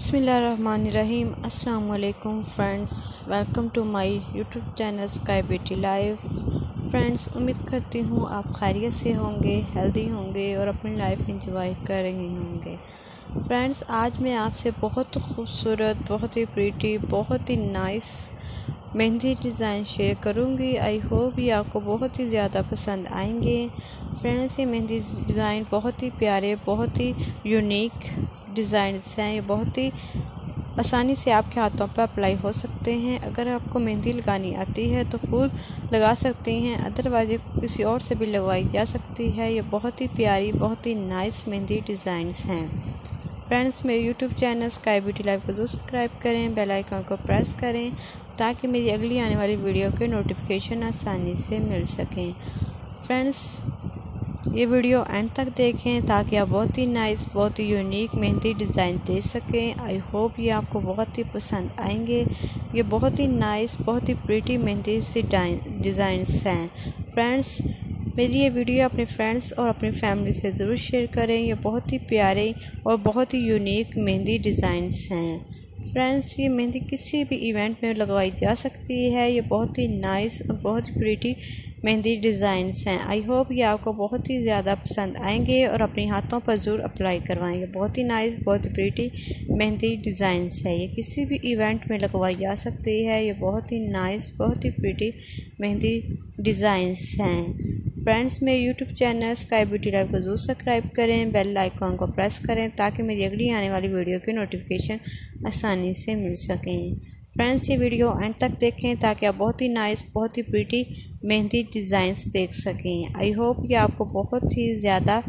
बसमीम अल्लाम friends, welcome to my YouTube channel sky beauty live. Friends, उम्मीद करती हूँ आप खैरियत से होंगे, हेल्दी होंगे और अपनी लाइफ इंजॉय कर रहे होंगे। फ्रेंड्स, आज मैं आपसे बहुत खूबसूरत, बहुत ही प्रीटी बहुत ही नाइस मेहंदी डिज़ाइन शेयर करूँगी। आई होप ये आपको बहुत ही ज़्यादा पसंद आएँगे। फ्रेंड्स, ये मेहंदी डिज़ाइन बहुत ही प्यारे, बहुत ही यूनिक डिज़ाइंस हैं, ये बहुत ही आसानी से आपके हाथों पर अप्लाई हो सकते हैं। अगर आपको मेहंदी लगानी आती है तो खुद लगा सकती हैं अदरवाइज़ किसी और से भी लगवाई जा सकती है। ये बहुत ही प्यारी, बहुत ही नाइस मेहंदी डिज़ाइंस हैं। फ्रेंड्स मेरे YouTube channel sky beauty live को ज़रूर सब्सक्राइब करें बेल आइकन को प्रेस करें, ताकि मेरी अगली आने वाली वीडियो के नोटिफिकेशन आसानी से मिल सकें। फ्रेंड्स ये वीडियो एंड तक देखें ताकि आप बहुत ही नाइस बहुत ही यूनिक मेहंदी डिज़ाइन दे सकें। आई होप ये आपको बहुत ही पसंद आएँगे। ये बहुत ही नाइस बहुत ही प्रीटी मेहंदी से डिज़ाइंस हैं। फ्रेंड्स मेरी ये वीडियो अपने फ्रेंड्स और अपनी फैमिली से ज़रूर शेयर करें। ये बहुत ही प्यारे और बहुत ही यूनिक मेहंदी डिज़ाइंस हैं। फ्रेंड्स, ये मेहंदी किसी भी इवेंट में लगवाई जा सकती है। ये बहुत ही नाइस और बहुत ही प्रीटी मेहंदी डिज़ाइंस हैं। आई होप ये आपको बहुत ही ज़्यादा पसंद आएँगे और अपने हाथों पर ज़रूर अप्लाई करवाएँगे। बहुत ही नाइस बहुत ही प्रीटी मेहंदी डिज़ाइंस है। ये किसी भी इवेंट में लगवाई जा सकती है। ये बहुत ही नाइस बहुत ही प्रीटी मेहंदी डिज़ाइंस हैं। फ्रेंड्स मेरे YouTube channel sky beauty live को ज़रूर सब्सक्राइब करें बेल आइकॉन को प्रेस करें, ताकि मेरी अगली आने वाली वीडियो की नोटिफिकेशन आसानी से मिल सकें। फ्रेंड्स ये वीडियो एंड तक देखें, ताकि आप बहुत ही नाइस बहुत ही प्रीटी मेहंदी डिज़ाइंस देख सकें। आई होप ये आपको बहुत ही ज़्यादा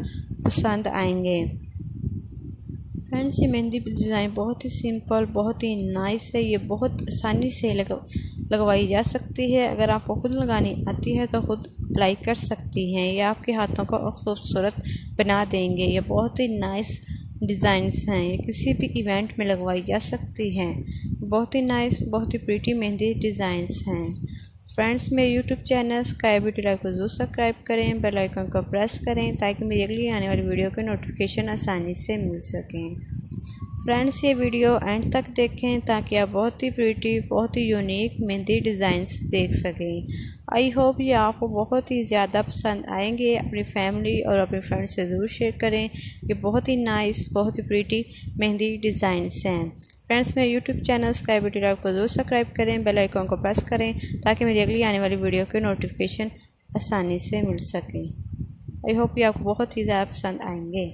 पसंद आएँगे। फ्रेंड्स, ये मेहंदी डिज़ाइन बहुत ही सिंपल, बहुत ही नाइस है। ये बहुत आसानी से लग, लगवाई जा सकती है। अगर आपको खुद लगानी आती है तो खुद अप्लाई कर सकती हैं। ये आपके हाथों को खूबसूरत बना देंगे। ये बहुत ही नाइस डिज़ाइंस हैं। ये किसी भी इवेंट में लगवाई जा सकती हैं। बहुत ही नाइस, बहुत ही प्रीटी मेहंदी डिज़ाइंस हैं। फ्रेंड्स, मेरे YouTube channel sky beauty life को ज़रूर सब्सक्राइब करें बेल आइकन को प्रेस करें, ताकि मेरी अगली आने वाली वीडियो के नोटिफिकेशन आसानी से मिल सकें। फ्रेंड्स, ये वीडियो एंड तक देखें ताकि आप बहुत ही प्रीटी बहुत ही यूनिक मेहंदी डिज़ाइंस देख सकें। आई होप ये आपको बहुत ही ज़्यादा पसंद आएँगे। अपनी फैमिली और अपने फ्रेंड्स से ज़रूर शेयर करें। ये बहुत ही नाइस बहुत ही प्रीटी मेहंदी डिज़ाइंस हैं। फ्रेंड्स मेरे YouTube channel sky beauty live को ज़रूर सब्सक्राइब करें बेल आइकॉन को प्रेस करें ताकि मेरी अगली आने वाली वीडियो के नोटिफिकेशन आसानी से मिल सकें। आई होप ये आपको बहुत ही ज़्यादा पसंद आएँगे।